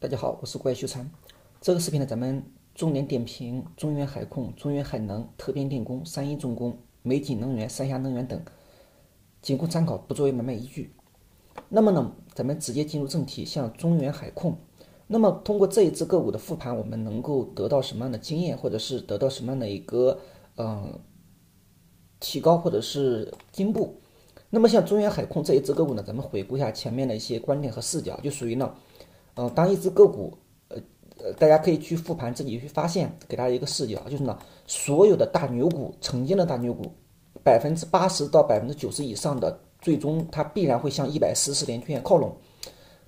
大家好，我是怪修禅。这个视频呢，咱们重点点评中原海控、中原海能、特边电工、三一重工、美景能源、三峡能源等，仅供参考，不作为买卖依据。那么呢，咱们直接进入正题，像中原海控，那么通过这一只个股的复盘，我们能够得到什么样的经验，或者是得到什么样的一个嗯提高，或者是进步？那么像中原海控这一只个股呢，咱们回顾一下前面的一些观点和视角，就属于呢。嗯，当一只个股，呃呃，大家可以去复盘，自己去发现，给大家一个视角，就是呢，所有的大牛股，曾经的大牛股，百分之八十到百分之九十以上的，最终它必然会向一百四十年均线靠拢，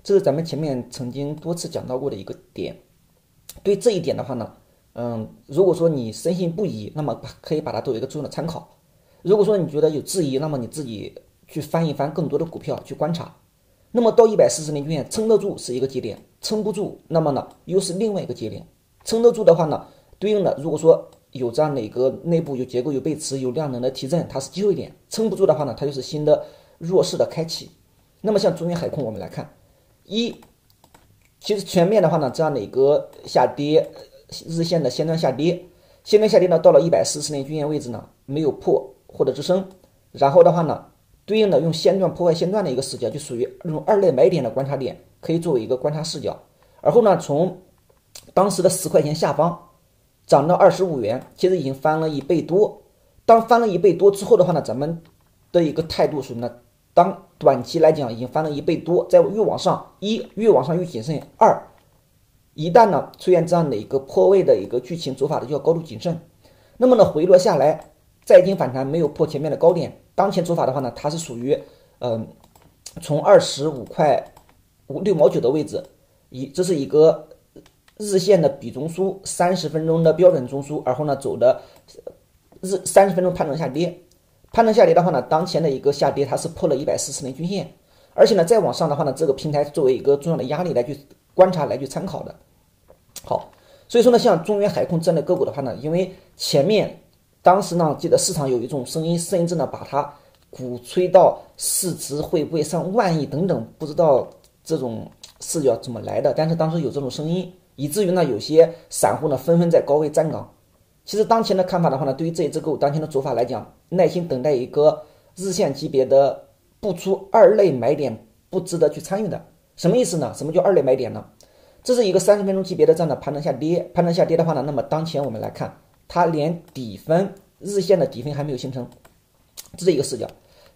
这是咱们前面曾经多次讲到过的一个点。对这一点的话呢，嗯，如果说你深信不疑，那么可以把它作为一个重要的参考。如果说你觉得有质疑，那么你自己去翻一翻更多的股票去观察。那么到一百四十年均线撑得住是一个节点，撑不住，那么呢又是另外一个节点。撑得住的话呢，对应的如果说有这样的一个内部有结构有背驰有量能的提振，它是机会点；撑不住的话呢，它就是新的弱势的开启。那么像中原海控，我们来看，一，其实全面的话呢，这样的一个下跌，日线的线段下跌，线段下跌呢到了一百四十年均线位置呢没有破或者支撑，然后的话呢。对应的用线段破坏线段的一个视角，就属于用二类买点的观察点，可以作为一个观察视角。而后呢，从当时的十块钱下方涨到二十五元，其实已经翻了一倍多。当翻了一倍多之后的话呢，咱们的一个态度属于呢，当短期来讲已经翻了一倍多，在越往上一越往上越谨慎，二一旦呢出现这样的一个破位的一个剧情走法的，就要高度谨慎。那么呢，回落下来再经反弹，没有破前面的高点。当前走法的话呢，它是属于，嗯，从二十五块五六毛九的位置，一这是一个日线的比中枢，三十分钟的标准中枢，然后呢走的日三十分钟盘整下跌，盘整下跌的话呢，当前的一个下跌它是破了一百四十年均线，而且呢再往上的话呢，这个平台作为一个重要的压力来去观察来去参考的。好，所以说呢，像中原海控这样的个股的话呢，因为前面。当时呢，记得市场有一种声音，甚至呢把它鼓吹到市值会不会上万亿等等，不知道这种视角怎么来的。但是当时有这种声音，以至于呢有些散户呢纷纷在高位站岗。其实当前的看法的话呢，对于这一只个股当前的走法来讲，耐心等待一个日线级别的不出二类买点，不值得去参与的。什么意思呢？什么叫二类买点呢？这是一个三十分钟级别的这样的盘整下跌，盘整下跌的话呢，那么当前我们来看。它连底分日线的底分还没有形成，这是一个视角。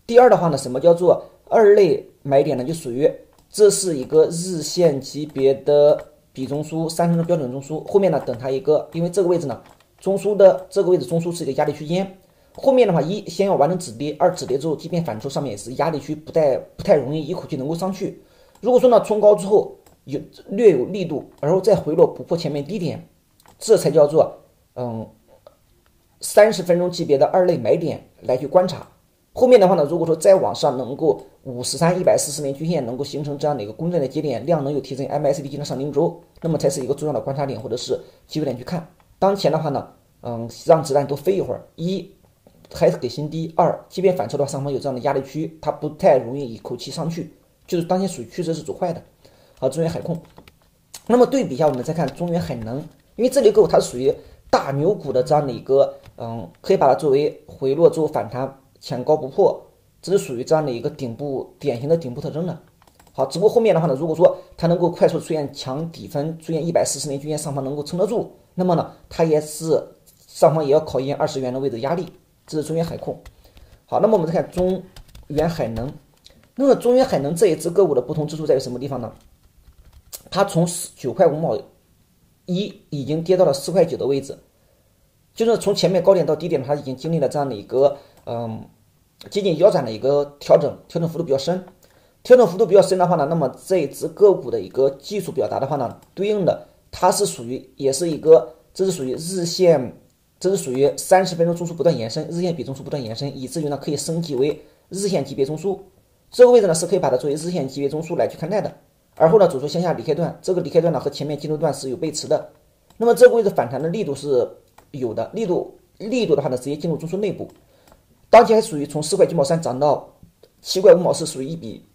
第二的话呢，什么叫做二类买点呢？就属于这是一个日线级别的比中枢，三分钟标准中枢。后面呢，等它一个，因为这个位置呢，中枢的这个位置中枢是一个压力区间。后面的话，一先要完成止跌，二止跌之后，即便反抽，上面也是压力区，不太不太容易一口气能够上去。如果说呢，冲高之后有略有力度，然后再回落不破前面低点，这才叫做嗯。三十分钟级别的二类买点来去观察，后面的话呢，如果说再往上能够五十三一百四十年均线能够形成这样的一个公正的节点，量能有提升，MACD 进行上顶轴，那么才是一个重要的观察点或者是机会点去看。当前的话呢，嗯，让子弹多飞一会儿，一还是给新低，二即便反抽的话，上方有这样的压力区，它不太容易一口气上去，就是当前属于趋势是走坏的。好，中原海控，那么对比一下，我们再看中原海能，因为这里个股它属于。大牛股的这样的一个，嗯，可以把它作为回落之后反弹前高不破，这是属于这样的一个顶部典型的顶部特征的。好，只不过后面的话呢，如果说它能够快速出现强底分，出现一百四十年均线上方能够撑得住，那么呢，它也是上方也要考验二十元的位置压力。这是中原海控。好，那么我们再看中原海能，那么中原海能这一只个股的不同之处在于什么地方呢？它从九块五毛。一已经跌到了四块九的位置，就是从前面高点到低点，它已经经历了这样的一个嗯接近腰斩的一个调整，调整幅度比较深。调整幅度比较深的话呢，那么这只个股的一个技术表达的话呢，对应的它是属于也是一个，这是属于日线，这是属于三十分钟中枢不断延伸，日线比中枢不断延伸，以至于呢可以升级为日线级别中枢。这个位置呢是可以把它作为日线级别中枢来去看待的。而后呢，走出向下离开段，这个离开段呢和前面进入段是有背驰的，那么这个位置反弹的力度是有的，力度力度的话呢，直接进入中枢内部。当前属于从四块九毛三涨到七块五毛四，属于一笔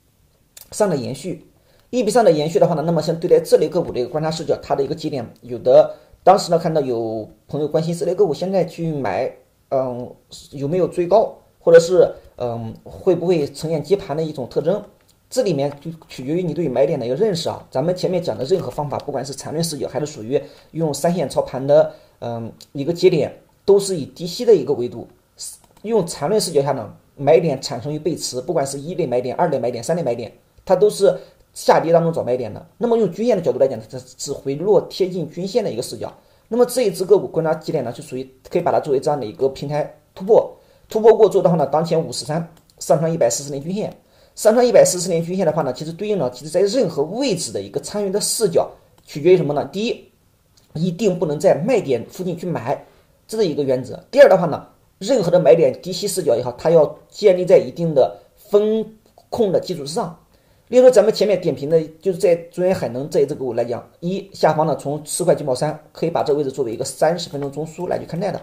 上的延续。一比上的延续的话呢，那么像对待这类个股的一个观察视角，它的一个节点有的，当时呢看到有朋友关心这类个股现在去买，嗯，有没有追高，或者是嗯会不会呈现接盘的一种特征？这里面就取决于你对买点的一个认识啊。咱们前面讲的任何方法，不管是缠论视角还是属于用三线操盘的，嗯，一个节点，都是以低吸的一个维度，用缠论视角下呢，买点产生于背驰，不管是一类买点、二类买点、三类买点，它都是。下跌当中找买点的，那么用均线的角度来讲，它是回落贴近均线的一个视角。那么这一只个股观察几点呢？就属于可以把它作为这样的一个平台突破，突破过之后的话呢，当前五十三上穿一百四十年均线，三穿一百四十年均线的话呢，其实对应了其实在任何位置的一个参与的视角，取决于什么呢？第一，一定不能在卖点附近去买，这是一个原则。第二的话呢，任何的买点低吸视角也好，它要建立在一定的风控的基础之上。例如咱们前面点评的，就是在中原海能这一只个股来讲，一下方呢从四块九毛三，可以把这个位置作为一个三十分钟中枢来去看待的。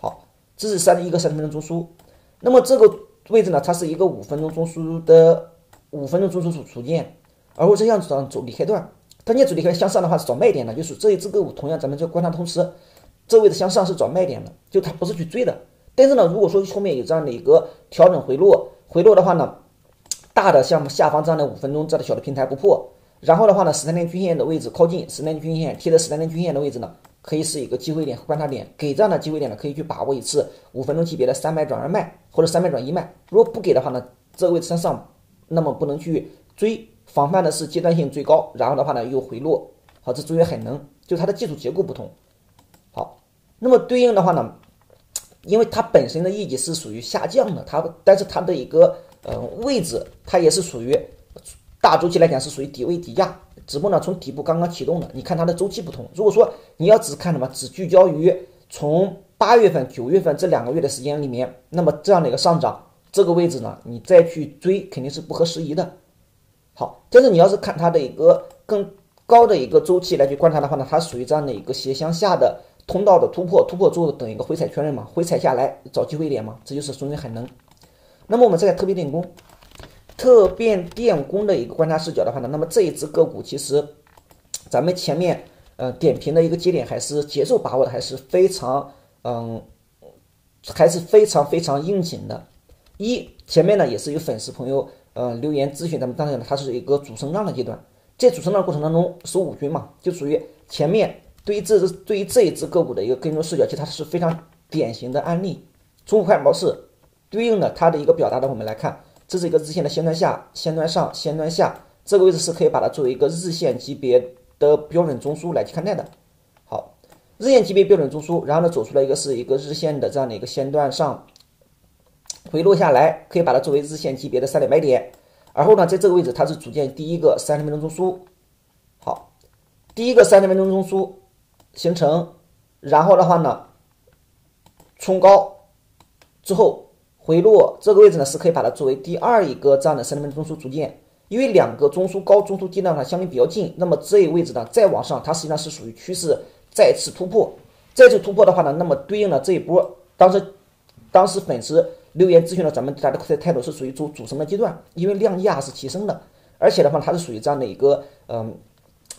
好，这是三一个三十分钟中枢。那么这个位置呢，它是一个五分钟中枢的五分钟中枢组组件，而我这样子上走离开段，当前走离开向上的话是找卖点的，就是这一只个股同样咱们在观察同时，这位置向上是找卖点的，就它不是去追的。但是呢，如果说后面有这样的一个调整回落，回落的话呢？大的项目下方这样的五分钟这样的小的平台不破，然后的话呢，十三天均线的位置靠近十三天均线贴着十三天均线的位置呢，可以是一个机会点和观察点。给这样的机会点呢，可以去把握一次五分钟级别的三买转二卖或者三买转一卖。如果不给的话呢，这个位置向上，那么不能去追，防范的是阶段性最高，然后的话呢又回落。好，这中远海能就它的技术结构不同。好，那么对应的话呢，因为它本身的业绩是属于下降的，它但是它的一个。呃，位置它也是属于大周期来讲是属于底位底价，只不过呢从底部刚刚启动的，你看它的周期不同。如果说你要只看什么，只聚焦于从八月份、九月份这两个月的时间里面，那么这样的一个上涨，这个位置呢，你再去追肯定是不合时宜的。好，但是你要是看它的一个更高的一个周期来去观察的话呢，它属于这样的一个斜向下的通道的突破，突破之后等一个回踩确认嘛，回踩下来找机会点嘛，这就是中远海能。那么我们再来特别电工，特变电工的一个观察视角的话呢，那么这一只个股其实，咱们前面呃点评的一个节点还是节奏把握的还是非常嗯，还是非常非常应景的。一前面呢也是有粉丝朋友呃留言咨询咱们，当然它是一个主升浪的阶段，在主升浪过程当中守五均嘛，就属于前面对于这只对于这一只个股的一个跟踪视角，其实它是非常典型的案例，中午看模式。对应的它的一个表达的，我们来看，这是一个日线的线段下、线段上、线段下，这个位置是可以把它作为一个日线级别的标准中枢来去看待的。好，日线级别标准中枢，然后呢走出来一个是一个日线的这样的一个线段上回落下来，可以把它作为日线级别的三点买点。而后呢，在这个位置它是组建第一个三十分钟中枢。好，第一个三十分钟中枢形成，然后的话呢，冲高之后。回落这个位置呢，是可以把它作为第二一个这样的三十分钟中枢组件，因为两个中枢高、中枢低的话相对比较近，那么这一位置呢再往上，它实际上是属于趋势再次突破，再次突破的话呢，那么对应了这一波，当时当时粉丝留言咨询了咱们，大家的态度是属于走主升的阶段，因为量价是提升的，而且的话它是属于这样的一个嗯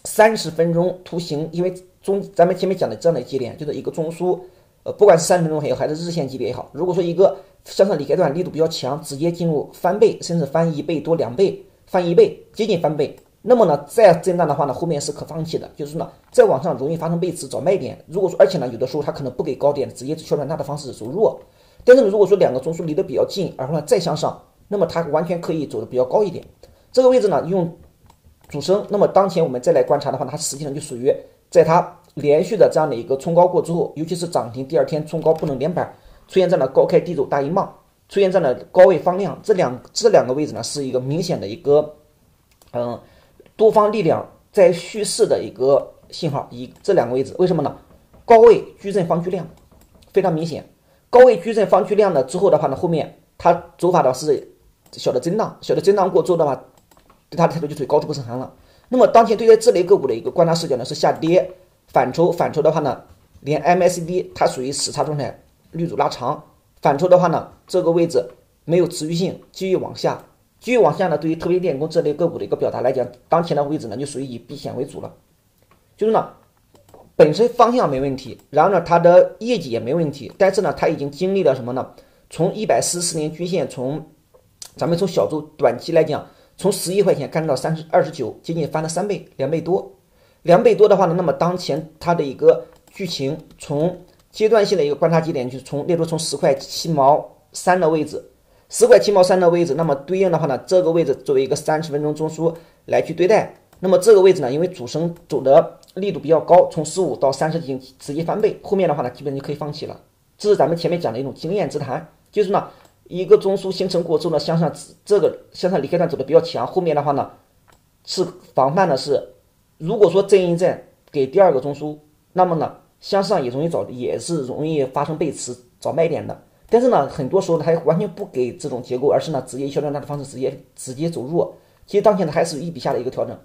三十分钟图形，因为中咱们前面讲的这样的节点就是一个中枢，呃，不管是三十分钟也好，还是日线级别也好，如果说一个向上离开段力度比较强，直接进入翻倍，甚至翻一倍多两倍，翻一倍，接近翻倍。那么呢，再震荡的话呢，后面是可放弃的，就是呢，再往上容易发生背驰找卖点。如果说，而且呢，有的时候它可能不给高点，直接小转大的方式走弱。但是呢如果说两个中枢离得比较近，然后呢再向上，那么它完全可以走的比较高一点。这个位置呢，用主升。那么当前我们再来观察的话，它实际上就属于在它连续的这样的一个冲高过之后，尤其是涨停第二天冲高不能连板。出现在了高开低走大阴棒，出现在了高位放量，这两这两个位置呢，是一个明显的一个，嗯，多方力量在蓄势的一个信号。以这两个位置，为什么呢？高位矩阵放巨量，非常明显。高位矩阵放巨量呢之后的话呢，后面它走法的是小的震荡，小的震荡过之后的话，对它的态度就属于高处不胜寒了。那么当前对待这类个股的一个观察视角呢，是下跌反抽，反抽的话呢，连 MACD 它属于死叉状态。绿柱拉长，反抽的话呢，这个位置没有持续性，继续往下。继续往下呢，对于特别电工这类个股的一个表达来讲，当前的位置呢就属于以避险为主了，就是呢本身方向没问题，然后呢它的业绩也没问题，但是呢它已经经历了什么呢？从一百四十年均线，从咱们从小周短期来讲，从十一块钱干到三十二十九，仅仅翻了三倍，两倍多，两倍多的话呢，那么当前它的一个剧情从阶段性的一个观察节点，就是从例如从十块七毛三的位置。十块七毛三的位置，那么对应的话呢，这个位置作为一个三十分钟中枢来去对待。那么这个位置呢，因为主升走的力度比较高，从十五到三十已经直接翻倍，后面的话呢，基本就可以放弃了。这是咱们前面讲的一种经验之谈，就是呢，一个中枢形成过之后呢，向上这个向上离开段走的比较强，后面的话呢，是防范的是，如果说震一震给第二个中枢，那么呢，向上也容易找，也是容易发生背驰找卖点的。但是呢，很多时候它完全不给这种结构，而是呢直接以小量大的方式直接直接走弱。其实当前呢还是一笔下的一个调整，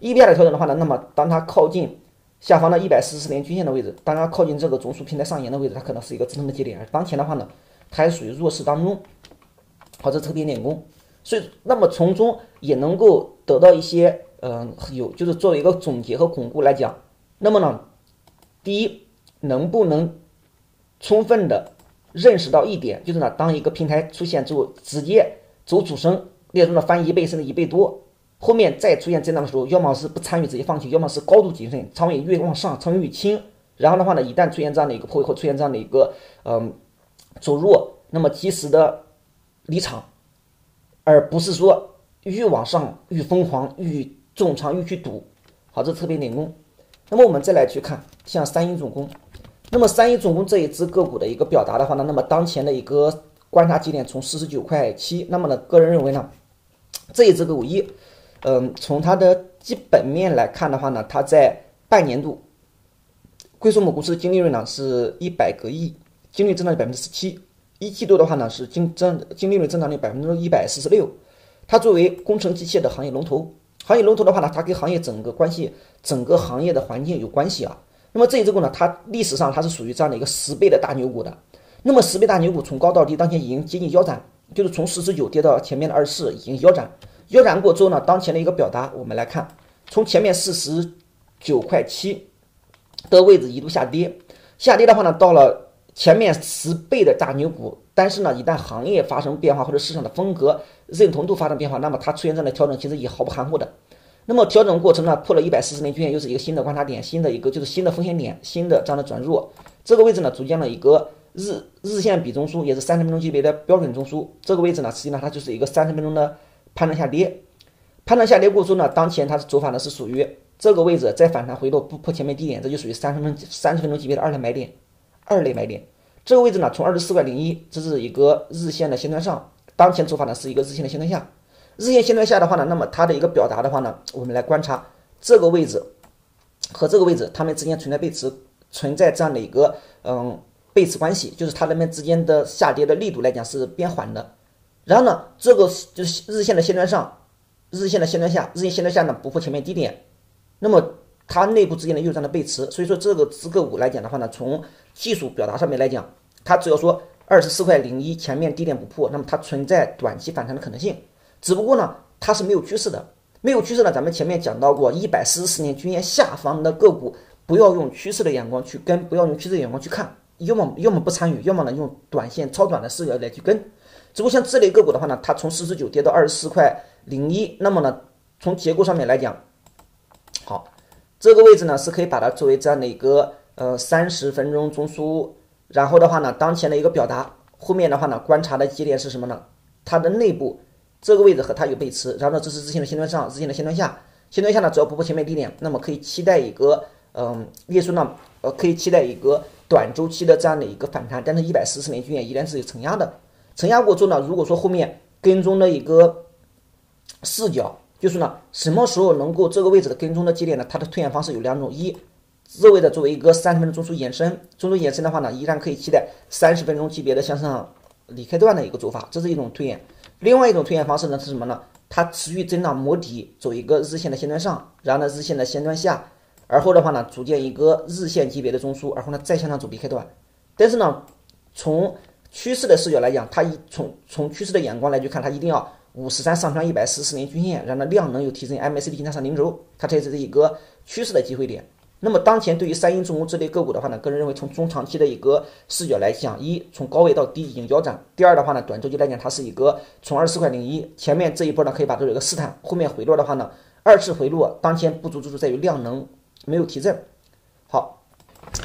一笔下的调整的话呢，那么当它靠近下方的一百四十四年均线的位置，当它靠近这个中枢平台上沿的位置，它可能是一个支撑的节点。而当前的话呢，它还属于弱势当中，或者特别练功，所以那么从中也能够得到一些嗯有就是作为一个总结和巩固来讲，那么呢，第一能不能充分的。认识到一点，就是呢，当一个平台出现之后，直接走主升，例如呢翻一倍甚至一倍多，后面再出现震荡的时候，要么是不参与直接放弃，要么是高度谨慎，仓位越往上，仓位越轻。然后的话呢，一旦出现这样的一个破位或出现这样的一个嗯走弱，那么及时的离场，而不是说越往上越疯狂，越重仓越去赌。好，这特别练功。那么我们再来去看像三阴重工。那么三一重工这一只个股的一个表达的话呢，那么当前的一个观察节点从四十九块七，那么呢，个人认为呢，这一只个股一，嗯，从它的基本面来看的话呢，它在半年度，归属母公司净利润呢是一百个亿，净利增长率百分之十七，一季度的话呢是净增净利润增长率百分之一百四十六，它作为工程机械的行业龙头，行业龙头的话呢，它跟行业整个关系，整个行业的环境有关系啊。那么这一只股呢，它历史上它是属于这样的一个十倍的大牛股的。那么十倍大牛股从高到低，当前已经接近腰斩，就是从四十九跌到前面的二十四，已经腰斩。腰斩过之后呢，当前的一个表达，我们来看，从前面四十九块七的位置一度下跌，下跌的话呢，到了前面十倍的大牛股，但是呢，一旦行业发生变化或者市场的风格认同度发生变化，那么它出现这样的调整，其实也毫不含糊的。那么调整过程呢，破了一百四十年均线，又是一个新的观察点，新的一个就是新的风险点，新的这样的转弱。这个位置呢，组建了一个日日线比中枢，也是三十分钟级别的标准中枢。这个位置呢，实际上它就是一个三十分钟的判断下跌。判断下跌过程中呢，当前它是走法呢是属于这个位置再反弹回落不破前面低点，这就属于三十分三十分钟级别的二类买点，二类买点。这个位置呢，从二十四块零一，这是一个日线的线段上，当前走法呢是一个日线的线段下。日线线段下的话呢，那么它的一个表达的话呢，我们来观察这个位置和这个位置，它们之间存在背驰，存在这样的一个嗯背驰关系，就是它那边之间的下跌的力度来讲是变缓的。然后呢，这个就是日线的线段上，日线的线段下，日线线段下呢不破前面低点，那么它内部之间的又这样的背驰，所以说这个这个股来讲的话呢，从技术表达上面来讲，它只要说二十四块零一前面低点不破，那么它存在短期反弹的可能性。只不过呢，它是没有趋势的，没有趋势呢。咱们前面讲到过，一百四十四年均线下方的个股，不要用趋势的眼光去跟，不要用趋势的眼光去看，要么要么不参与，要么呢用短线超短的视角来去跟。只不过像这类个股的话呢，它从四十九跌到二十四块零一，那么呢，从结构上面来讲，好，这个位置呢是可以把它作为这样的一个呃三十分钟中枢，然后的话呢，当前的一个表达，后面的话呢，观察的节点是什么呢？它的内部。这个位置和它有背驰，然后呢，这是日线的线段上，日线的线段下，线段下呢，只要不破前面低点，那么可以期待一个，嗯，列出呢，呃，可以期待一个短周期的这样的一个反弹，但是一百四十年均线依然是有承压的，承压过之后呢，如果说后面跟踪的一个视角，就是呢，什么时候能够这个位置的跟踪的节点呢？它的推演方式有两种，一，这位的作为一个三十分钟中枢延伸，中枢延伸的话呢，依然可以期待三十分钟级别的向上离开段的一个走法，这是一种推演。另外一种推演方式呢是什么呢？它持续震荡摸底，走一个日线的线段上，然后呢日线的线段下，而后的话呢组建一个日线级别的中枢，而后呢再向上走避开段。但是呢，从趋势的视角来讲，它一从从趋势的眼光来去看，它一定要五十三上穿一百四十年均线，然后呢量能又提升，MACD 金叉上零轴，它这是一个趋势的机会点。那么当前对于三鹰重工这类个股的话呢，个人认为从中长期的一个视角来讲，一从高位到低已经腰斩；第二的话呢，短周期来讲，它是一个从二十四块零一前面这一波呢可以把它有一个试探，后面回落的话呢，二次回落，当前不足之处在于量能没有提振。好，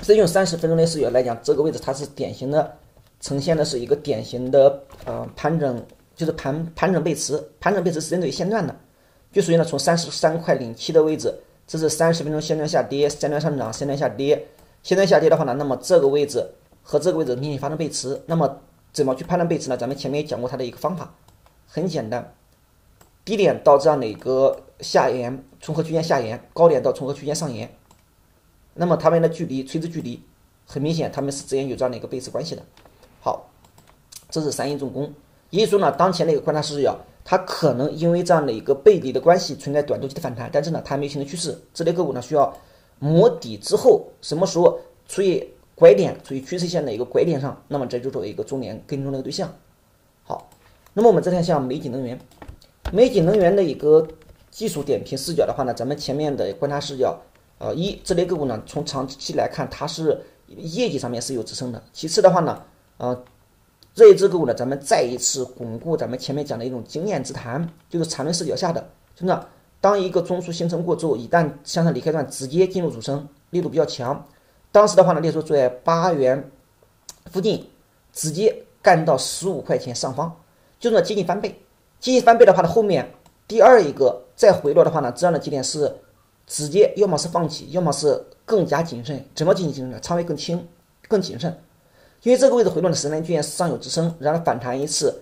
这用三十分钟的视角来讲，这个位置它是典型的呈现的是一个典型的呃盘整，就是盘盘整背驰，盘整背驰是针对线段的，就属于呢从三十三块零七的位置。这是三十分钟线段下跌，线段上涨，线段下跌，线段下跌的话呢，那么这个位置和这个位置明显发生背驰。那么怎么去判断背驰呢？咱们前面也讲过它的一个方法，很简单，低点到这样的一个下沿重合区间下沿，高点到重合区间上沿，那么它们的距离垂直距离很明显，它们是之间有这样的一个背驰关系的。好，这是三一重工，也就是说呢，当前的一个观察视角。它可能因为这样的一个背离的关系存在短周期的反弹，但是呢，它没有形成趋势。这类个股呢，需要摸底之后，什么时候处于拐点，处于趋势线的一个拐点上，那么这就作为一个重点跟踪的一个对象。好，那么我们再看像美景能源，美景能源的一个技术点评视角的话呢，咱们前面的观察视角，呃，一这类个股呢，从长期来看，它是业绩上面是有支撑的。其次的话呢，呃。这一只个股呢，咱们再一次巩固咱们前面讲的一种经验之谈，就是缠论视角下的，真的，当一个中枢形成过之后，一旦向上离开段，直接进入主升，力度比较强。当时的话呢，列出在八元附近，直接干到十五块钱上方，就是接近翻倍。接近翻倍的话呢，后面第二一个再回落的话呢，这样的节点是直接要么是放弃，要么是更加谨慎。怎么进行谨慎呢？仓位更轻，更谨慎。因为这个位置回落的十年均线上有支撑，然后反弹一次，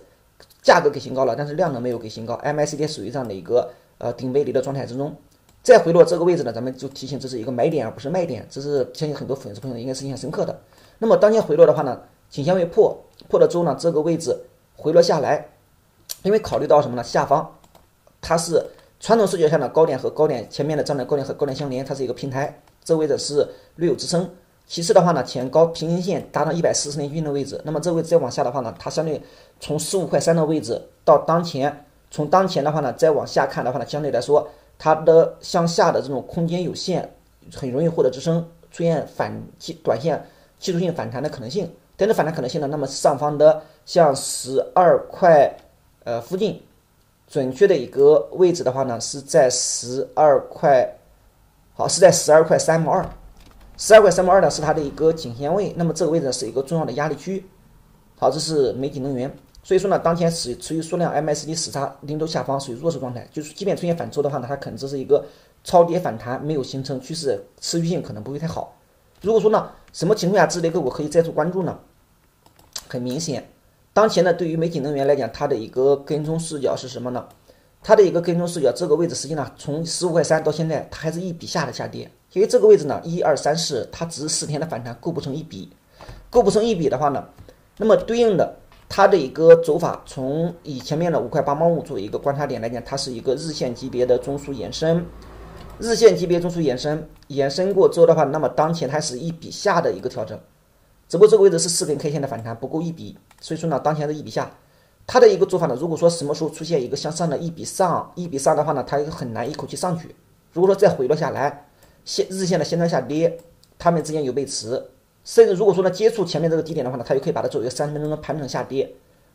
价格给新高了，但是量能没有给新高，MACD 属于这样的一个呃顶背离的状态之中。再回落这个位置呢，咱们就提醒这是一个买点而不是卖点，这是相信很多粉丝朋友应该是印象深刻的。那么当前回落的话呢，颈线位破，破了之后呢，这个位置回落下来，因为考虑到什么呢？下方它是传统视角下的高点和高点前面的这样的高点和高点相连，它是一个平台，这位置是略有支撑。其次的话呢，前高平行线达到一百四十年均线的位置，那么这位置再往下的话呢，它相对从十五块三的位置到当前，从当前的话呢再往下看的话呢，相对来说它的向下的这种空间有限，很容易获得支撑，出现反技短线技术性反弹的可能性。但是反弹可能性呢，那么上方的像十二块呃附近，准确的一个位置的话呢，是在十二块，好是在十二块三毛二。十二块三毛二呢是它的一个颈线位，那么这个位置是一个重要的压力区。好，这是美景能源，所以说呢，当前是处于缩量 M S D 死叉零轴下方，属于弱势状态。就是即便出现反抽的话呢，它可能这是一个超跌反弹，没有形成趋势，持续性可能不会太好。如果说呢，什么情况下这类个股可以再次关注呢？很明显，当前呢，对于美景能源来讲，它的一个跟踪视角是什么呢？它的一个跟踪视角，这个位置实际上从十五块三到现在，它还是一笔下的下跌。因为这个位置呢，一二三四，它只是四天的反弹，构不成一笔，构不成一笔的话呢，那么对应的它的一个走法，从以前面的五块八毛五作为一个观察点来讲，它是一个日线级别的中枢延伸，日线级别中枢延伸，延伸过之后的话，那么当前它是一笔下的一个调整，只不过这个位置是四根 K 线的反弹，不够一笔，所以说呢，当前是一笔下，它的一个做法呢，如果说什么时候出现一个向上的一笔上，一笔上的话呢，它很难一口气上去，如果说再回落下来。线日线的线段下跌，它们之间有背驰，甚至如果说呢接触前面这个低点的话呢，它就可以把它作为一个三十分钟的盘整下跌，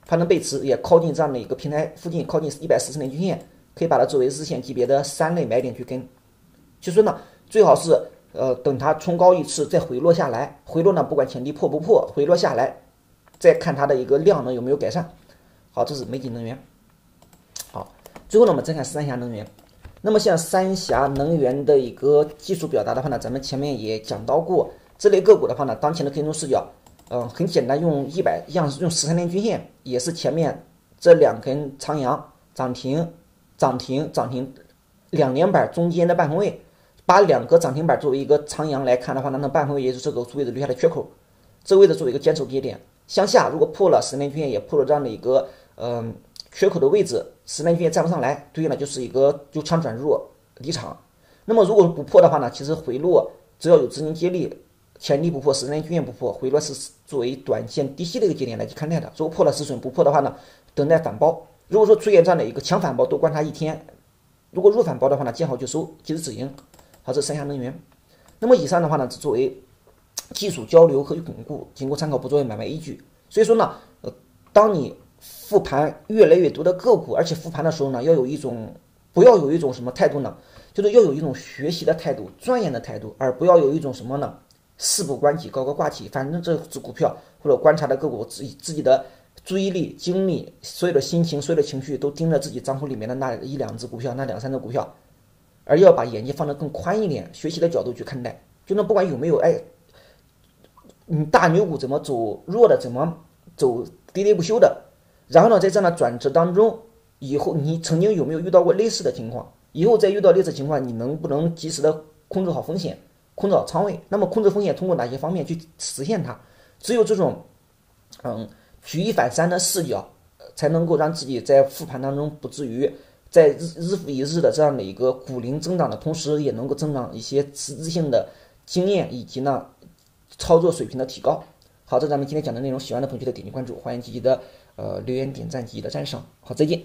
盘整背驰也靠近这样的一个平台附近，靠近一百四十年均线，可以把它作为日线级别的三类买点去跟。就说呢，最好是呃等它冲高一次再回落下来，回落呢不管前低破不破，回落下来再看它的一个量能有没有改善。好，这是美景能源。好，最后呢我们再看三峡能源。那么像三峡能源的一个技术表达的话呢，咱们前面也讲到过，这类个股的话呢，当前的跟踪视角，嗯，很简单，用一百样用十三天均线，也是前面这两根长阳涨停，涨停涨停，两连板中间的半分位，把两个涨停板作为一个长阳来看的话，那那半分位也是这个位置留下的缺口，这位置作为一个坚守节点，向下如果破了十年均线，也破了这样的一个嗯。缺口的位置，十年均线站不上来，对应的就是一个由强转弱离场。那么如果不破的话呢，其实回落只要有资金接力，前低不破，十年均线不破，回落是作为短线低吸的一个节点来去看待的。如果破了止损，不破的话呢，等待反包。如果说出现这样的一个强反包，多观察一天。如果弱反包的话呢，见好就收，及时止盈。好，这三峡能源。那么以上的话呢，只作为技术交流和巩固，仅供参考，不作为买卖依据。所以说呢，呃，当你复盘越来越多的个股，而且复盘的时候呢，要有一种不要有一种什么态度呢？就是要有一种学习的态度、钻研的态度，而不要有一种什么呢？事不关己，高高挂起，反正这只股票或者观察的个股，自己自己的注意力、精力、所有的心情、所有的情绪都盯着自己账户里面的那一两只股票、那两三只股票，而要把眼睛放得更宽一点，学习的角度去看待。就那不管有没有哎，你大牛股怎么走弱的，怎么走喋喋不休的，然后呢，在这样的转折当中，以后你曾经有没有遇到过类似的情况？以后再遇到类似情况，你能不能及时的控制好风险？控制好仓位，那么控制风险通过哪些方面去实现它？只有这种，嗯，举一反三的视角，才能够让自己在复盘当中不至于在日日复一日的这样的一个股龄增长的同时，也能够增长一些实质性的经验以及呢操作水平的提高。好，这咱们今天讲的内容，喜欢的朋友记得点击关注，欢迎积极的呃留言点赞，积极的赞赏。好，再见。